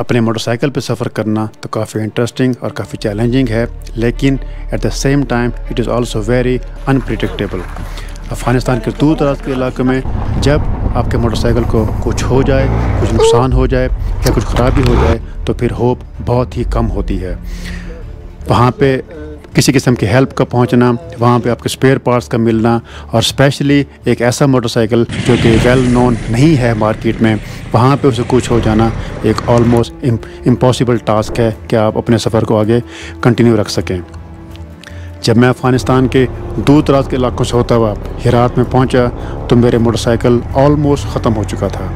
अपने मोटरसाइकिल पर सफ़र करना तो काफ़ी इंटरेस्टिंग और काफ़ी चैलेंजिंग है, लेकिन at the same time it is also very unpredictable Afghanistan के दूर दराज के इलाके में जब आपके मोटरसाइकिल को कुछ हो जाए, कुछ नुकसान हो जाए या कुछ ख़राबी हो जाए तो फिर होप बहुत ही कम होती है। वहाँ पे किसी किस्म की हेल्प का पहुँचना, वहाँ पे आपके स्पेयर पार्ट्स का मिलना, और स्पेशली एक ऐसा मोटरसाइकिल जो कि वेल नोन नहीं है मार्केट में, वहाँ पे उसे कुछ हो जाना एक ऑलमोस्ट इम्पॉसिबल टास्क है कि आप अपने सफ़र को आगे कंटिन्यू रख सकें। जब मैं अफ़गानिस्तान के दूर दराज के इलाकों से होता हुआ हिरात में पहुँचा तो मेरे मोटरसाइकिल ऑलमोस्ट ख़त्म हो चुका था।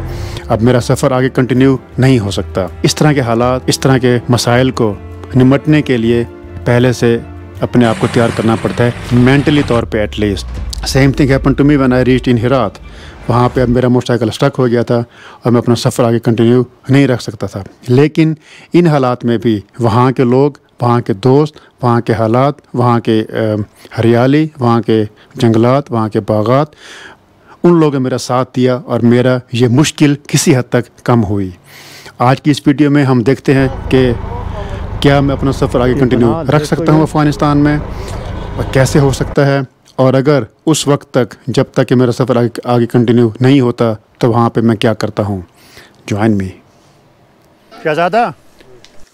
अब मेरा सफ़र आगे कंटिन्यू नहीं हो सकता। इस तरह के हालात, इस तरह के मसाइल को निमटने के लिए पहले से अपने आप को तैयार करना पड़ता है मेंटली तौर पे at least same thing happen to me one I reach in Herat वहाँ पे अब मेरा मोटरसाइकिल स्टक हो गया था और मैं अपना सफ़र आगे कंटिन्यू नहीं रख सकता था। लेकिन इन हालात में भी वहाँ के लोग, वहाँ के दोस्त, वहाँ के हालात, वहाँ के हरियाली, वहाँ के जंगलात, वहाँ के बागात, उन लोगों ने मेरा साथ दिया और मेरा ये मुश्किल किसी हद तक कम हुई। आज की इस वीडियो में हम देखते हैं कि क्या मैं अपना सफ़र आगे कंटिन्यू रख सकता हूँ अफ़गानिस्तान में? और कैसे हो सकता है? और अगर उस वक्त तक जब तक कि मेरा सफ़र आगे आगे कंटिन्यू नहीं होता तो वहाँ पे मैं क्या करता हूँ? ज्वाइन मी क्या ज़्यादा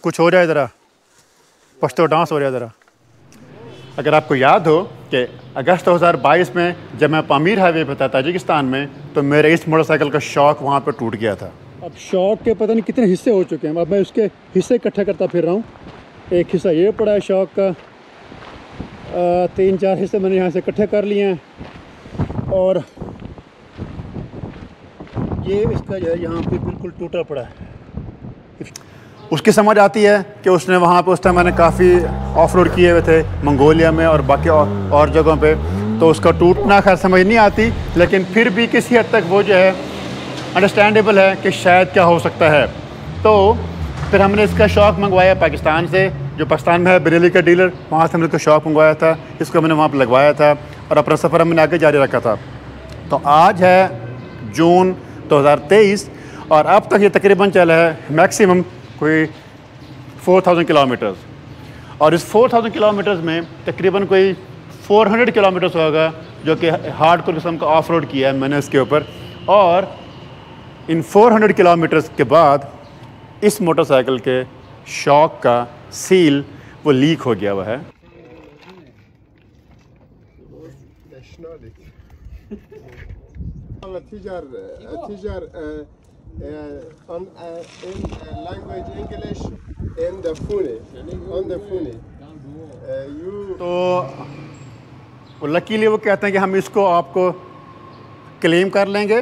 कुछ हो जाए ज़रा। पश्तो डांस हो रहा है ज़रा। अगर आपको याद हो कि अगस्त 2022 में जब मैं पामीर हाईवे पर था ताजिकिस्तान में तो मेरे इस मोटरसाइकिल का शौक वहाँ पर टूट गया था। अब शौक के पता नहीं कितने हिस्से हो चुके हैं। अब मैं उसके हिस्से इकट्ठा करता फिर रहा हूँ। एक हिस्सा ये पड़ा है शौक का। आ, तीन चार हिस्से मैंने यहाँ से इकट्ठे कर लिए हैं। और ये इसका जो है यहाँ पे बिल्कुल टूटा पड़ा है। उसकी समझ आती है कि उसने वहाँ पे उस टाइम मैंने काफ़ी ऑफ़ रोड किए हुए थे मंगोलिया में और बाकी और, और जगहों पे। तो उसका टूटना खैर समझ नहीं आती लेकिन फिर भी किसी हद तक वो जो है अंडरस्टैंडेबल है कि शायद क्या हो सकता है। तो फिर हमने इसका शौक मंगवाया पाकिस्तान से, जो पाकिस्तान में है बरेली का डीलर, वहाँ से हमने इसका शौक मंगवाया था, इसको हमने वहाँ पर लगवाया था और अपना सफ़र हमने आगे जारी रखा था। तो आज है जून 2023 और अब तक ये तकरीबन चला है मैक्सिमम कोई 4000 किलोमीटर्स। और इस 4000 किलोमीटर्स में तकरीबन कोई 400 किलोमीटर्स होगा जो कि हार्ड कोर किस्म का ऑफ़ रोड किया है मैंने इसके ऊपर। और इन 400 किलोमीटर्स के बाद इस मोटरसाइकिल के शॉक का सील वो लीक हो गया हुआ है। तो लकीली वो कहते हैं कि हम इसको आपको क्लेम कर लेंगे।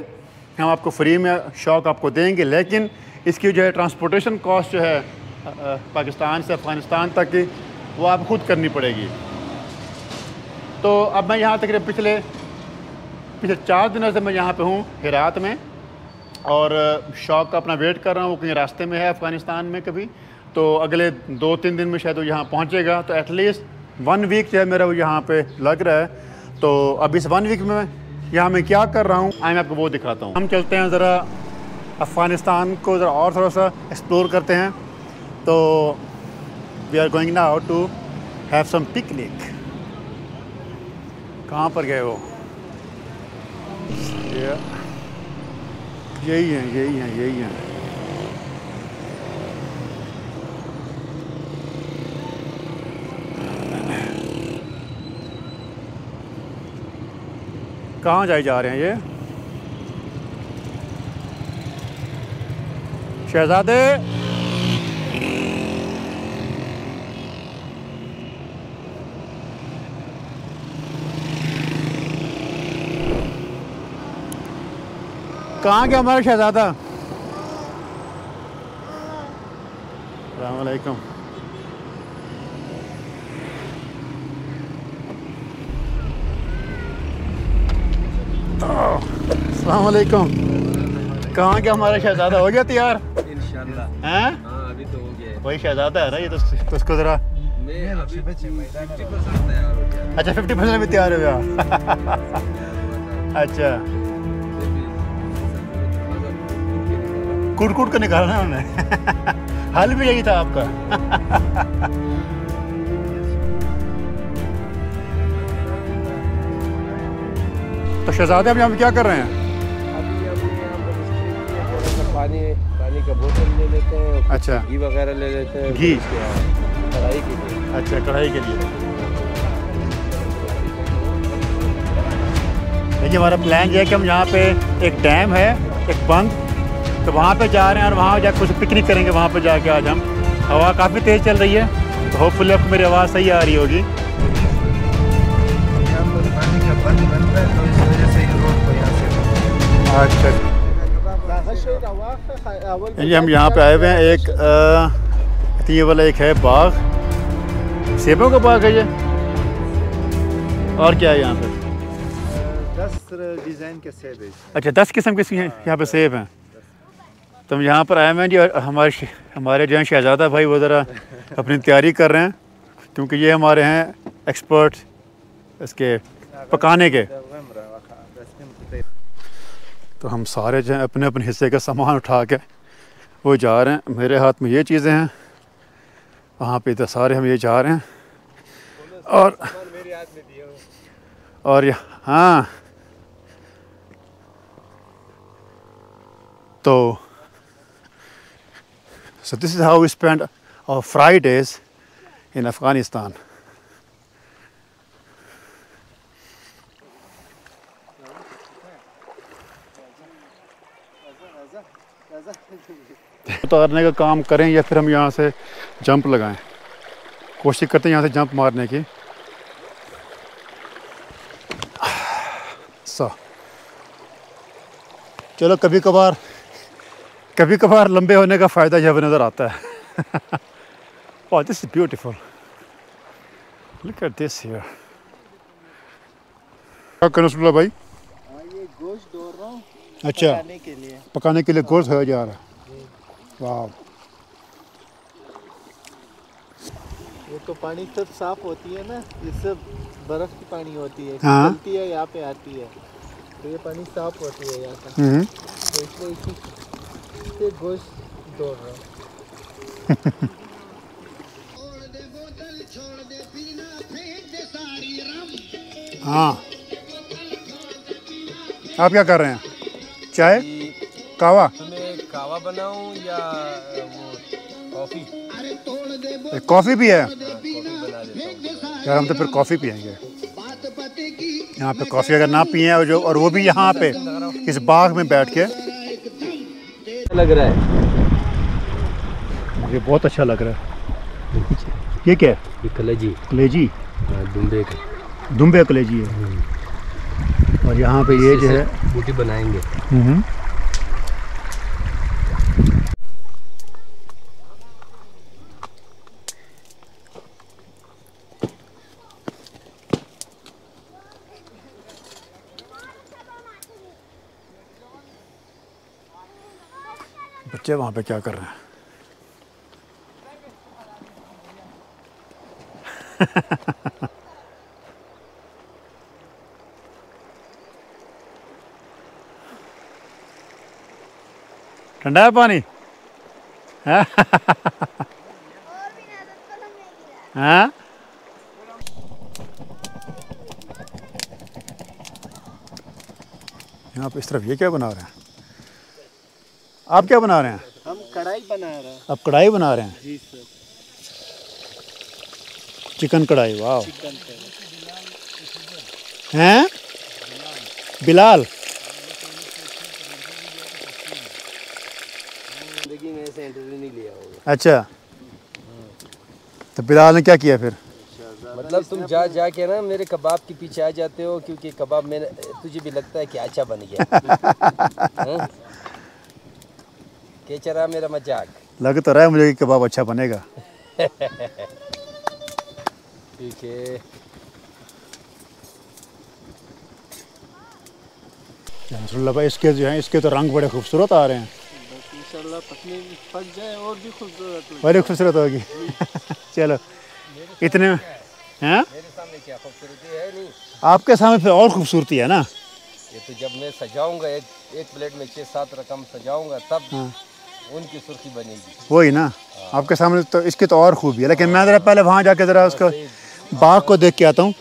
हम आपको फ्री में शौक आपको देंगे, लेकिन इसकी जो है ट्रांसपोर्टेशन कॉस्ट जो है पाकिस्तान से अफ़गानिस्तान तक की, वो आप खुद करनी पड़ेगी। तो अब मैं यहाँ तक पिछले पिछले चार दिनों से मैं यहाँ पे हूँ, हिरात में, और शौक का अपना वेट कर रहा हूँ वो कहीं रास्ते में है अफ़गानिस्तान में कभी तो अगले दो तीन दिन में शायद वो यहाँ पहुँचेगा तो एटलीस्ट वन वीक जो है मेरा वो यहाँ पे लग रहा है। तो अब इस वन वीक में यहाँ मैं क्या कर रहा हूँ? आई मैं आपको वो दिखाता हूँ। हम चलते हैं ज़रा अफ़गानिस्तान को ज़रा और थोड़ा सा एक्सप्लोर करते हैं। तो वी आर गोइंग ना now to have some picnic कहाँ पर गए वो? यही हैं यही हैं यही हैं। कहाँ जाए जा रहे हैं ये? शहजादे! कहाँ गया हमारा शहजादा? अलैक्म वालेकुम कहाँ क्या हमारा शहजादा? हो गया तैयार? हैं? हाँ, अभी तो हो गया वही शहजादा है ना ये तो, तो उसको ज़रा अच्छा फिफ्टी परसेंट में तैयार हो गया। अच्छा। कूट कूट कर निकालना उन्होंने हल भी यही था आपका। तो शहजादे अभी हम यहाँ क्या कर रहे हैं? अभी अभी यहाँ पर स्ट्रीट में थोड़ा सा पानी पानी का बोतल ले लेते हैं अच्छा। घी वगैरह ले लेते हैं घी? कढ़ाई के लिए। अच्छा कढ़ाई के लिए। देखिए हमारा प्लान ये है कि हम यहाँ पे एक डैम है एक बंद तो वहाँ पे जा रहे हैं और वहाँ जाकर कुछ पिकनिक करेंगे वहाँ पे जाके आज हम। हवा काफ़ी तेज़ चल रही है तो होपफुली आपको मेरी आवाज़ सही आ रही होगी। अच्छा ये हम यहाँ पे आए हुए हैं एक ये वाला एक है बाग। सेबों का बाग है ये। और क्या है यहाँ पे? दस डिज़ाइन के सेब है अच्छा दस किस्म के यहाँ यहाँ पे सेब हैं। तो हम यहाँ पर आए हुए हैं जी और हमारे हमारे जो हैं शहजादा भाई वो ज़रा अपनी तैयारी कर रहे हैं क्योंकि ये हमारे हैं एक्सपर्ट इसके पकाने के। तो हम सारे जो हैं अपने अपने हिस्से का सामान उठा के वो जा रहे हैं। मेरे हाथ में ये चीज़ें हैं। वहाँ पे इधर सारे हम ये जा रहे हैं। और और हाँ। तो so this is how we spend our Fridays in Afghanistan. उतारने का काम करें या फिर हम यहाँ से जंप लगाएँ? कोशिश करते हैं यहाँ से जंप मारने की। सा। चलो कभी कभार कभी कभार लंबे होने का फ़ायदा जब नज़र आता है। ओह this is beautiful look at this here क्या करो भाई? अच्छा। खाने के लिए। पकाने के लिए गोश्त होया जा रहा है। वाह ये तो पानी सब साफ़ होती है ना इससे बर्फ़ की पानी होती है। हाँ। चलती है यहाँ पे आती है। तो ये पानी साफ़ होती है यहाँ का हम्म। तो इसलिए इसी से गोश्त दौड़ रहा हूँ। हाँ। आप क्या कर रहे हैं? चाय? कावा? तुम्हें कावा बनाऊँ या वो कॉफ़ी? कॉफ़ी भी है? कॉफ़ी बना देता हूँ। यार हम तो फिर कॉफ़ी पियेंगे। यहाँ पे कॉफ़ी अगर ना पिए और जो और वो भी यहाँ पे इस बाग में बैठ के। लग रहा है। मुझे बहुत अच्छा लग रहा है। ये क्या है? कलेजी। कलेजी? दुम्बे का। दुम्बे कलेजी है। और यहाँ पे ये जो है बूटी बनाएँगे। बच्चे वहाँ पे क्या कर रहे हैं? ठंडा है पानी? हाँ? यहाँ पे इस तरफ़ ये क्या बना रहे हैं? आप क्या बना रहे हैं? हम कढ़ाई बना रहे हैं। आप कढ़ाई बना रहे हैं? जी सर। चिकन कढ़ाई वाह हैं? बिलाल ज़िंदगी में ऐसे इंटरव्यू नहीं लिया होगा अच्छा। तो बिलाल ने क्या किया फिर? मतलब तुम जा जा के ना मेरे कबाब के पीछे आ जाते हो क्योंकि कबाब मैंने तुझे भी लगता है कि अच्छा बन गया। हाँ? के चरा मेरा मज़ाक? लग तो रहा है मुझे कि कबाब अच्छा बनेगा। ठीक है। भाई इसके जो हैं इसके तो रंग बड़े खूबसूरत आ रहे हैं इंशाल्लाह पकने पक जाए और भी खूबसूरत हो बड़ी खूबसूरत होगी। चलो इतने में हैं? मेरे सामने क्या खूबसूरती है? आपके सामने फिर और खूबसूरती है ना? ये तो जब मैं सजाऊँगा एक एक प्लेट में छः सात रकम सजाऊँगा तब हाँ। उनकी सुर्खी बनेगी। वही ना? हाँ। आपके सामने तो इसकी तो और खूबी है लेकिन मैं ज़रा पहले वहाँ जाके ज़रा उसका बाग को देख के आता हूँ।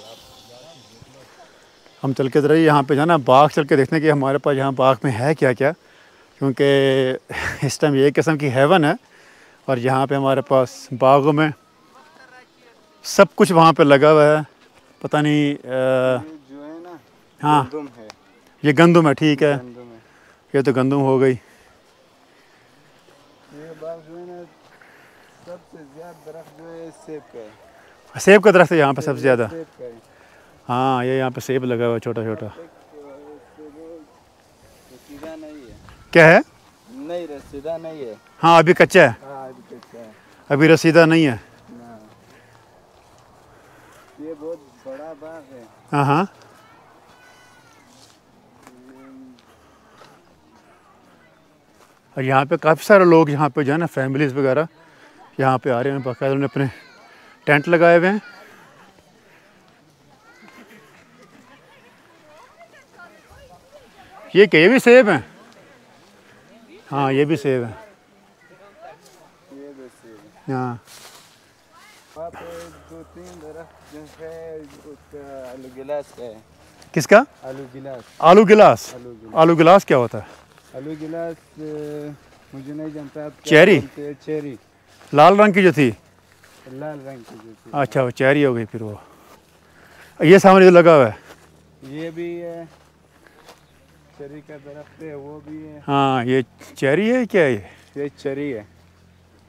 हम चल के ज़रा यहाँ पे जाना बाग चल के देखते हैं कि हमारे पास यहाँ बाग में है क्या क्या क्योंकि इस टाइम ये किस्म की हेवन है और यहाँ पे हमारे पास बागों में सब कुछ वहाँ पे लगा हुआ है। पता नहीं आ, है। ये गंदम है ठीक है। ये तो गंदम हो गई। सेब का दरख्त है यहाँ पे सबसे ज़्यादा। है। हाँ ये यहाँ पे सेब लगा हुआ है छोटा छोटा एक, इससे वो रसीदा नहीं है क्या है? नहीं रसीदा नहीं है। हाँ अभी कच्चा है। हाँ अभी कच्चा है। अभी रसीदा नहीं है। ना ये बहुत बड़ा बाग है। हाँ हाँ। और यहाँ पे काफ़ी सारे लोग यहाँ पे जो है ना फैमिलीज़ वगैरह यहाँ पे आ रहे हैं। बाकायदा उन्होंने अपने टेंट लगाए हुए हैं। ये क्या भी सेब हैं? हाँ ये भी सेब हैं। है। किसका? आलू गिलास। आलू गिलास आलू गिलास क्या होता है? आलू गिलास मुझे नहीं जानता आप चेरी? चेरी लाल रंग की जो थी लाल रंग की जो थी। अच्छा वो चेरी हो गई फिर वो। ये सामने जो लगा हुआ है। ये भी है। चेरी का दरख्त है वो भी है। हाँ ये चेरी है क्या ये? ये चेरी है।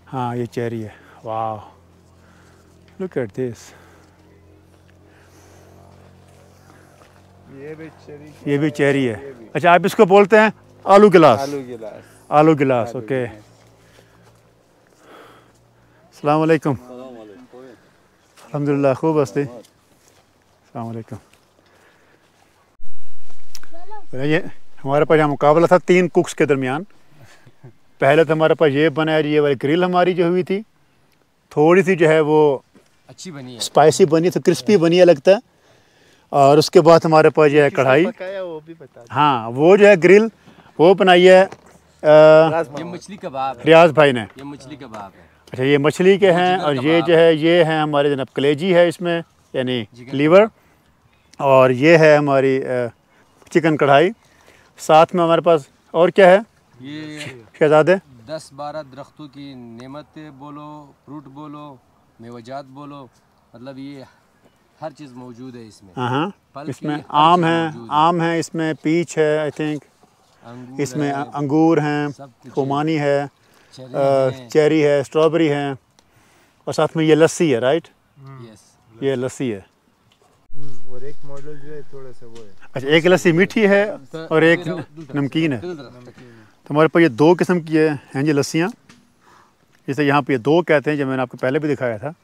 हाँ ये चेरी है। वाह लुक एट दिस ये भी चेरी ये भी चेरी है। भी। अच्छा आप इसको बोलते हैं आलू गिलास। आलू गिलास। आलू गिलास ओके। अस्सलाम वालेकुम। अल्हम्दुलिल्लाह खूब हस्ती अस्सलाम वालेकुम। ये हमारे पास यहाँ मुकाबला था तीन कुक्स के दरमियान। पहले तो हमारे पास ये बनाया ये वाली ग्रिल हमारी जो हुई थी थोड़ी सी जो है वो अच्छी बनी है। स्पाइसी बनी तो क्रिस्पी बनी है लगता है। और उसके बाद हमारे पास जो है कढ़ाई। वो भी बता हाँ वो जो है ग्रिल वो बनाई है ये मछली कबाब रियाज भाई ने। ये मछली कबाब है। अच्छा ये मछली के हैं और ये जो है ये है हमारे जनाब कलेजी है इसमें यानी लीवर और ये है हमारी चिकन कढ़ाई। साथ में हमारे पास और क्या है? ये शहजादे? दस बारह दरख्तों की नेमत बोलो फ्रूट बोलो मेवजात बोलो मतलब ये हर चीज़ मौजूद है इसमें। हाँ हाँ। इसमें आम है आम है इसमें पीच है आई थिंक अंगूर इसमें है, अंगूर हैं। खुमानी है चेरी है, चेरी है स्ट्रॉबेरी है और साथ में ये लस्सी है राइट यस ये लस्सी है। और एक मॉडल जो है थोड़ा सा वो है। अच्छा एक लस्सी मीठी है और एक नमकीन है। तो हमारे पास ये दो किस्म की है हैं जी लस्सियाँ। जैसे यहाँ पे ये दो कहते हैं जो मैंने आपको पहले भी दिखाया था।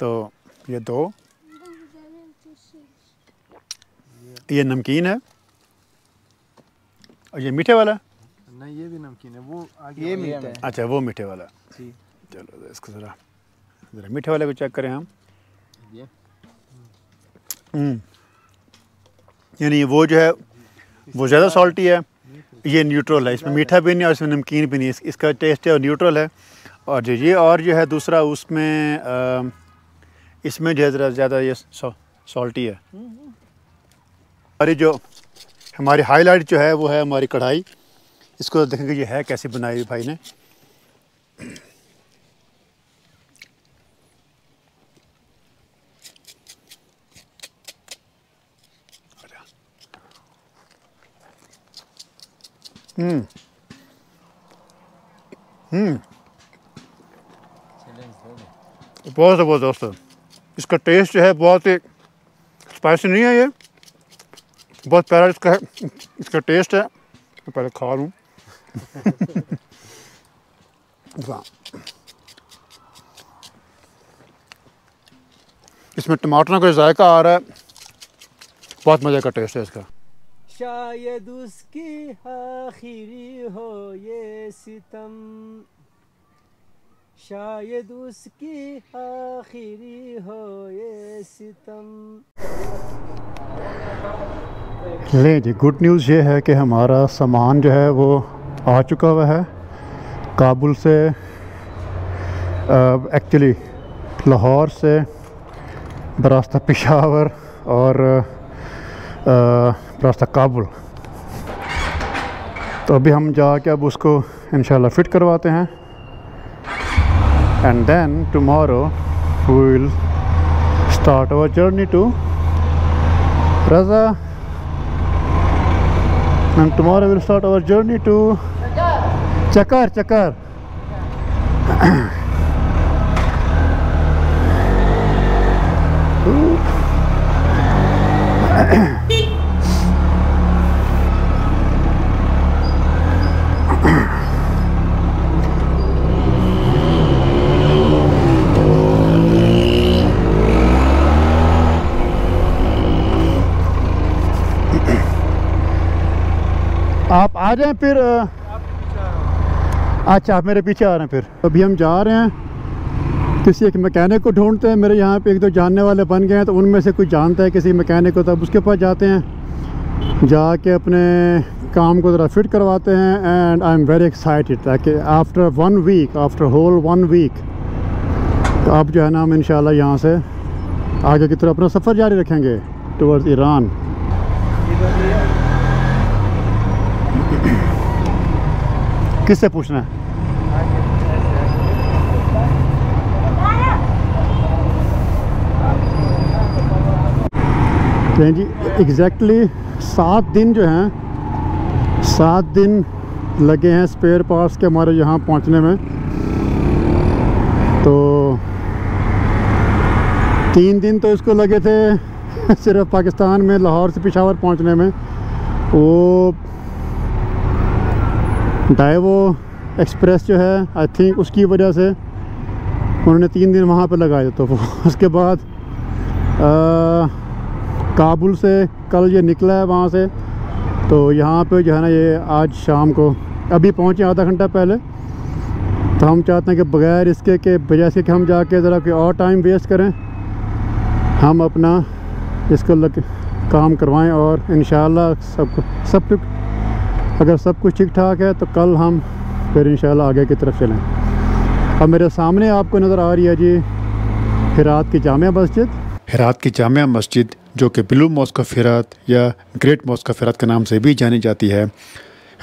तो ये दो। ये नमकीन है। और ये मीठे वाला? नहीं ये भी नमकीन है। वो आगे ये मीठा है। अच्छा वो मीठे वाला। जी। चलो तो इसको ज़रा ज़रा मीठे वाले को चेक करें हम। ये। हम्म। यानी वो जो है वो ज़्यादा सॉल्टी है। ये न्यूट्रल है इसमें मीठा भी नहीं और इसमें नमकीन भी नहीं इस, इसका टेस्ट है और न्यूट्रल है। और जो ये और जो है दूसरा उसमें इसमें जो है ज़्यादा ये सॉल्टी है। हमारी जो हमारी हाईलाइट जो है वो है हमारी कढ़ाई। इसको देखेंगे ये है कैसे बनाई भाई ने। हो गया बहुत ज़बरदस्त है इसका टेस्ट जो है बहुत ही स्पाइसी नहीं है ये। बहुत प्यारा इसका है। इसका टेस्ट है। मैं पहले खा लूँ। इसमें टमाटर का जायका आ रहा है। बहुत मज़े का टेस्ट है इसका। शायद उसकी आखिरी हो ये सितम। शायद उसकी आखिरी हो ये सितम। ले जी गुड न्यूज़ ये है कि हमारा सामान जो है वो आ चुका हुआ है। काबुल से एक्चुअली लाहौर से, बरास्ता पेशावर और बरास्ता काबुल। तो अभी हम जाके अब उसको इन फिट करवाते हैं। And then tomorrow will start our journey to Raza and tomorrow we'll start our journey to Chakar Chakar. आप आ जाएँ फिर अच्छा आप मेरे पीछे आ रहे हैं फिर। अभी हम जा रहे हैं, किसी एक मैकेनिक को ढूंढते हैं, मेरे यहाँ पे एक दो जानने वाले बन गए हैं तो उनमें से कुछ जानता है किसी मैकेनिक को तब उसके पास जाते हैं। जाके अपने काम को ज़रा फिट करवाते हैं and I am very excited ताकि after one week after whole one week तो अब जो है ना हम इंशाल्लाह यहाँ से आगे की तरफ़ अपना सफ़र जारी रखेंगे टुवर्ड्स ईरान किससे पूछना है? तो जी एग्जैक्टली सात दिन जो हैं, सात दिन लगे हैं स्पेयर पार्ट्स के हमारे यहाँ पहुँचने में। तो तीन दिन तो इसको लगे थे, सिर्फ़ पाकिस्तान में, लाहौर से पेशावर पहुँचने में। वो डाइवो एक्सप्रेस जो है आई थिंक उसकी वजह से उन्होंने तीन दिन वहाँ पर लगाए तो उसके बाद आ, काबुल से कल ये निकला है वहाँ से तो यहाँ पे जो है ना ये आज शाम को अभी पहुँचे आधा घंटा पहले। तो हम चाहते हैं कि बगैर इसके के बजाय से कि हम जाके ज़रा कोई और टाइम वेस्ट करें हम अपना इसको लग काम करवाएँ और इन सब सब अगर सब कुछ ठीक ठाक है तो कल हम फिर इन आगे की तरफ़ चलें। अब मेरे सामने आपको नज़र आ रही है जी, हिरात की जामिया मस्जिद। हेरात की जामिया मस्जिद, जो कि ब्लू मॉस्को फिरात या ग्रेट मॉस्को फिरात के नाम से भी जानी जाती है,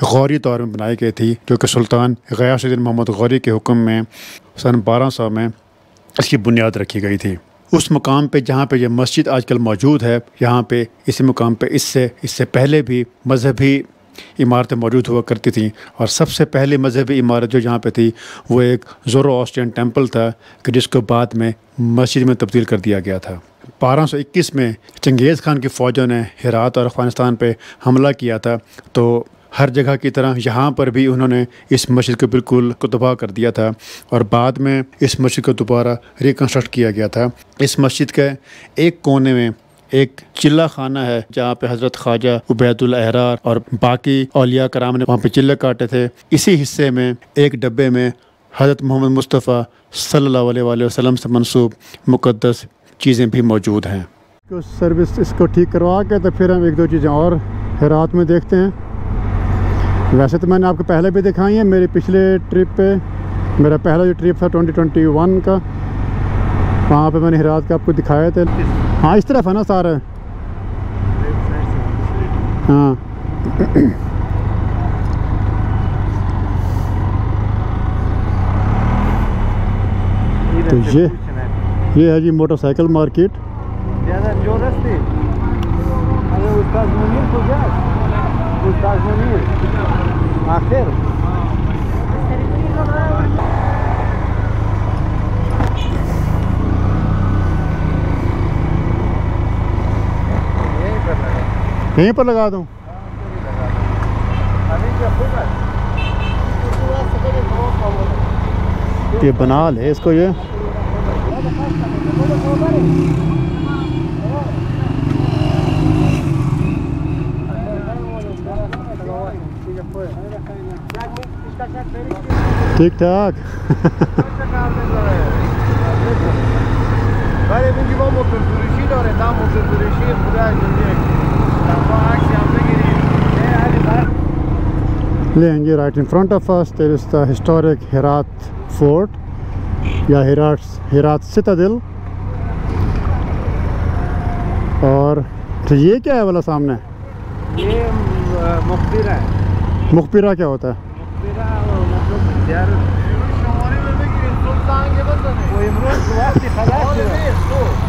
गौरी दौर में बनाई गई थी, जो कि सुल्तान गयासुद्दीन मोहम्मद गौरी के हुक्म में, सन 1200 में इसकी बुनियाद रखी गई थी। उस मुकाम पे जहाँ पे यह मस्जिद आजकल मौजूद है, यहाँ पे इसी मुकाम पे इससे इससे पहले भी मजहबी इमारतें मौजूद हुआ करती थी। और सबसे पहली मजहबी इमारत जो यहाँ पे थी, वो एक ज़ोरो ऑस्टियन टेंपल था, कि जिसको बाद में मस्जिद में तब्दील कर दिया गया था। 1221 में चंगेज़ खान की फ़ौजों ने हेरात और अफ़गानिस्तान पे हमला किया था। तो हर जगह की तरह यहाँ पर भी उन्होंने इस मस्जिद को बिल्कुल को तबाह कर दिया था और बाद में इस मस्जिद को दोबारा रिकन्स्ट्रक्ट किया गया था। इस मस्जिद के एक कोने में एक चिल्ला खाना है, जहाँ पे हज़रत ख्वाजा उबैदुल अहरार और बाकी अलिया कराम ने वहाँ पे चिल्ले काटे थे। इसी हिस्से में, एक डब्बे में हज़रत मोहम्मद मुस्तफ़ा अलैहि वसल्लम से मंसूब मुक़द्दस चीज़ें भी मौजूद हैं। को सर्विस इसको ठीक करवा के तो फिर हम एक दो चीज़ें और हेरात में देखते हैं। वैसे तो मैंने आपको पहले भी दिखाई है, मेरे पिछले ट्रिप पे, मेरा पहला जो ट्रिप था 2021 का, वहाँ पे मैंने हेरात का आपको दिखाया था। हाँ इस तरफ़ है ना सारा। हाँ। तो ये ये है जी मोटरसाइकिल मार्केट। ज़्यादा ज़ोर रस्ते। अरे उस्ताद मुनीर को जा उस्ताद मुनीर आखिर। यहीं पर लगा दूँ ये बना ले इसको ये ठीक ठाक Ben evin gibi oturdu, rüşid öğretim oturdu, rüşid buraya gidiyor. लेंगे right in front of us there is the historic Herat fort या हिरात हिरात सितादिल और तो ये क्या है वाला सामने? ये मकबरा है। मुखबिरा क्या होता है? मतलब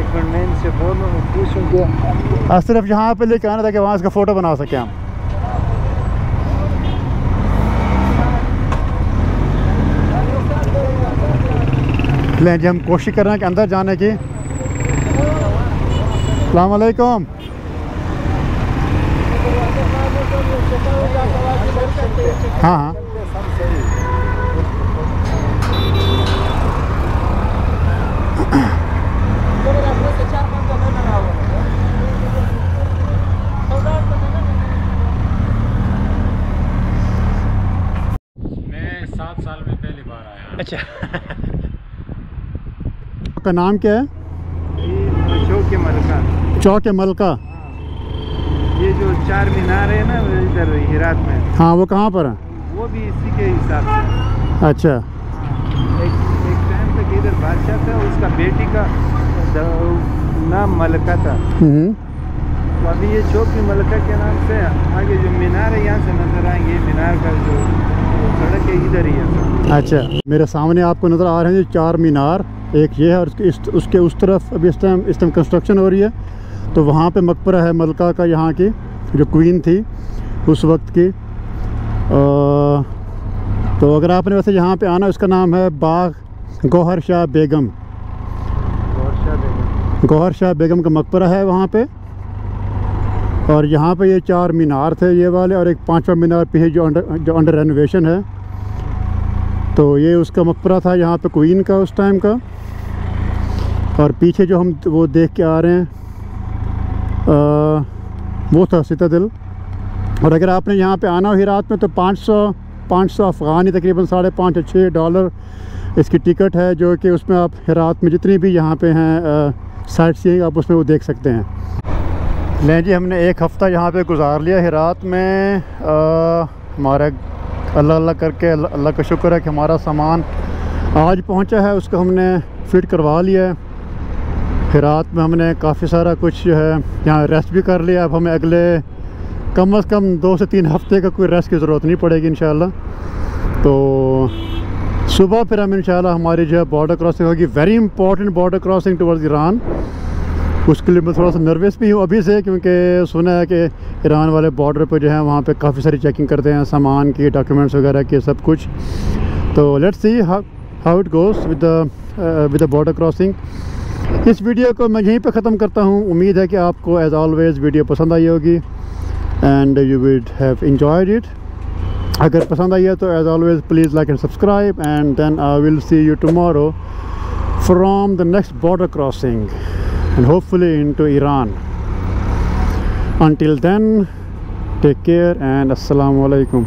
एक मिनट मैं इनसे बोल रहा हूँ पूछूँ हर सिर्फ़ यहाँ पे लेके आना था कि वहाँ इसका फ़ोटो बना सके हम लें जी हम कोशिश कर रहे हैं कि अंदर जाने की। अलैक्म हाँ हाँ मैं सात साल में पहली बार आया अच्छा आपका नाम क्या है? चौक मलका। चौक मलका। ये जो चार मीनार है ना इधर हिरात में। हाँ वो कहाँ पर है? वो भी इसी के हिसाब से अच्छा। एक एक टाइम तक इधर बादशाह था उसका बेटी का नाम मलका था। हम्म। तो अभी ये चौकी मलका के नाम से आगे जो मीनार है यहाँ से नज़र आएँगे मीनार का जो सड़क है इधर ही है। अच्छा। मेरे सामने आपको नज़र आ रहे हैं चार मीनार। एक ये है और उसके इस, उसके उस तरफ़ अभी इस टाइम इस टाइम कंस्ट्रक्शन हो रही है। तो वहाँ पे मकबरा है मलका का यहाँ की जो क्वीन थी उस वक्त की। अ, तो अगर आपने वैसे यहाँ पे आना उसका नाम है बाग गौहर शाह बेगम। गौहर शाह बेगम। का मकबरा है वहाँ पे। और यहाँ पे ये चार मीनार थे ये वाले और एक पांचवा मीनार पीछे जो अंडर जो अंडर रेनोवेशन है। तो ये उसका मकबरा था यहाँ पे क्वीन का उस टाइम का। और पीछे जो हम वो देख के आ रहे हैं अ, वो था सितादिल। और अगर आपने यहाँ पे आना हो हिरात में तो 500 500 अफ़गानी तकरीबन साढ़े पाँच छः डॉलर इसकी टिकट है जो कि उसमें आप हिरात में जितनी भी यहाँ पे हैं साइट सीइंग आप उसमें वो देख सकते हैं। लें जी हमने एक हफ़्ता यहाँ पे गुजार लिया हिरात में हमारा अल्लाह अल्लाह करके अल्लाह का शुक्र है कि हमारा सामान आज पहुँचा है उसको हमने फिट करवा लिया है। हिरात में हमने काफ़ी सारा कुछ जो है यहाँ रेस्ट भी कर लिया। अब हमें अगले कम अज़ कम दो से तीन हफ़्ते का कोई रेस्ट की ज़रूरत नहीं पड़ेगी इन तो सुबह फिर हम इंशाल्लाह हमारी जो है बॉर्डर क्रॉसिंग होगी। Very important border crossing towards Iran उसके लिए मैं थोड़ा सा नर्वस भी हूँ अभी से, क्योंकि सुना है कि ईरान वाले बॉर्डर पर जो है वहाँ पे काफ़ी सारी चेकिंग करते हैं, सामान की डॉक्यूमेंट्स वगैरह के, सब कुछ। तो let's see how it goes with with the border crossing इस वीडियो को मैं यहीं पे ख़त्म करता हूँ उम्मीद है कि आपको एज़ ऑलवेज़ वीडियो पसंद आई होगी and you would have enjoyed it अगर पसंद आई है तो as always please like and subscribe and then I will see you tomorrow from the next border crossing and hopefully into Iran. Until then, take care and Assalamu alaikum.